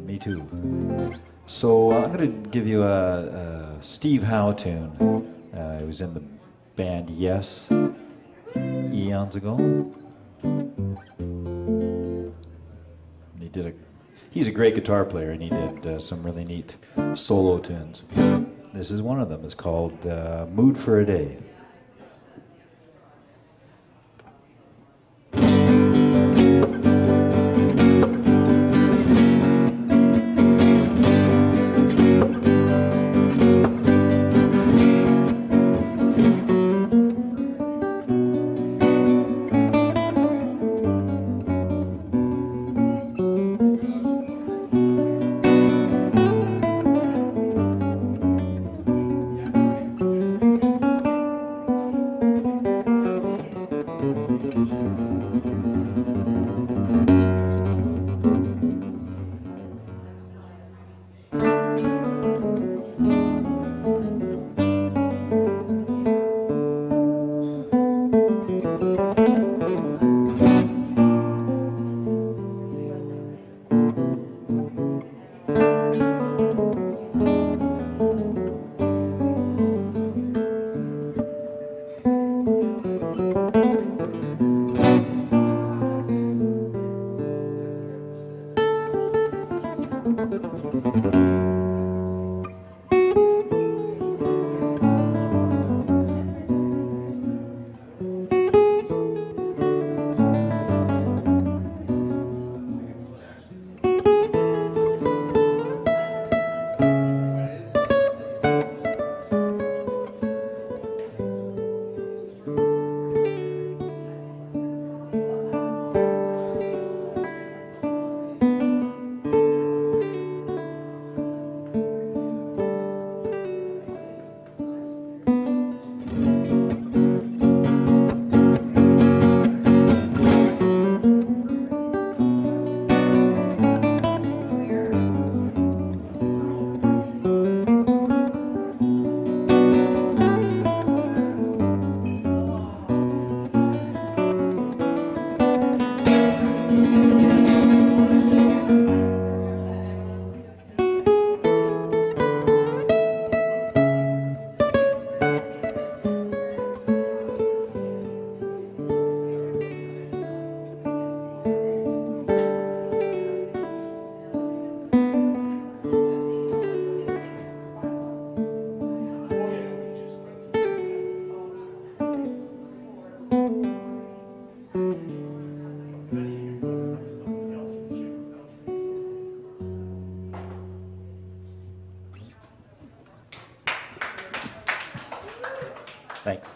And me too. So uh, I'm going to give you a, a Steve Howe tune. Uh, he was in the band Yes eons ago. And he did a. He's a great guitar player, and he did uh, some really neat solo tunes. This is one of them. It's called uh, "Mood for a Day." Thank you. Thanks.